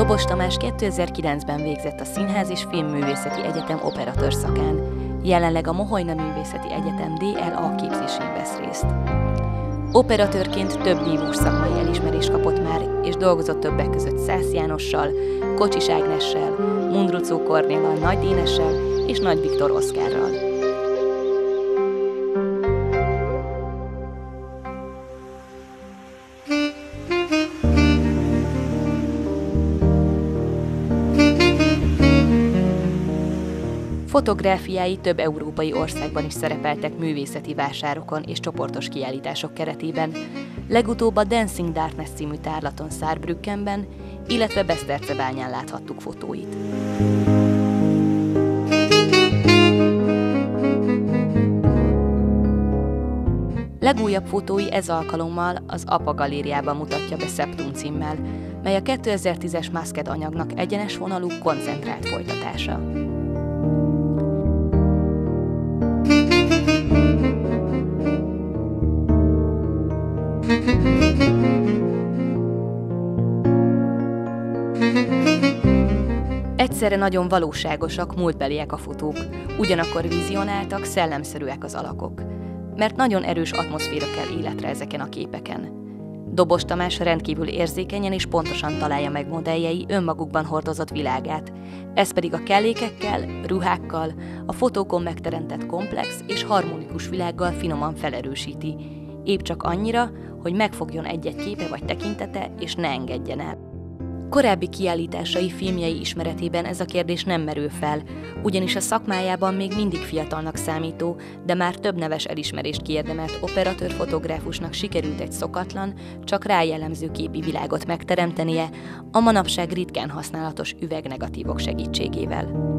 Dobos Tamás 2009-ben végzett a Színház és Filmművészeti Egyetem operatőr szakán. Jelenleg a Moholyna Művészeti Egyetem DLA képzésén vesz részt. Operatőrként több nívós szakmai elismerést kapott már, és dolgozott többek között Szász Jánossal, Kocsis Ágnessel, Mundrucó Kornéllal, Nagy Dénessel és Nagy Viktor Oszkárral. Fotográfiái több európai országban is szerepeltek művészeti vásárokon és csoportos kiállítások keretében, legutóbb a Dancing Darkness című tárlaton Saarbrückenben, illetve Besztercebányán láthattuk fotóit. Legújabb fotói ez alkalommal az APA galériában mutatja be Septum címmel, mely a 2010-es Masked anyagnak egyenes vonalú koncentrált folytatása. Egyszerre nagyon valóságosak, múltbeliek a fotók, ugyanakkor vizionáltak, szellemszerűek az alakok. Mert nagyon erős atmoszféra kell életre ezeken a képeken. Dobos Tamás rendkívül érzékenyen és pontosan találja meg modelljei önmagukban hordozott világát, ez pedig a kellékekkel, ruhákkal, a fotókon megteremtett komplex és harmonikus világgal finoman felerősíti, épp csak annyira, hogy megfogjon egy-egy képe vagy tekintete, és ne engedjen el. Korábbi kiállításai filmjei ismeretében ez a kérdés nem merül fel, ugyanis a szakmájában még mindig fiatalnak számító, de már több neves elismerést kiérdemelt operatőr-fotográfusnak sikerült egy szokatlan, csak rájellemző képi világot megteremtenie a manapság ritkán használatos üvegnegatívok segítségével.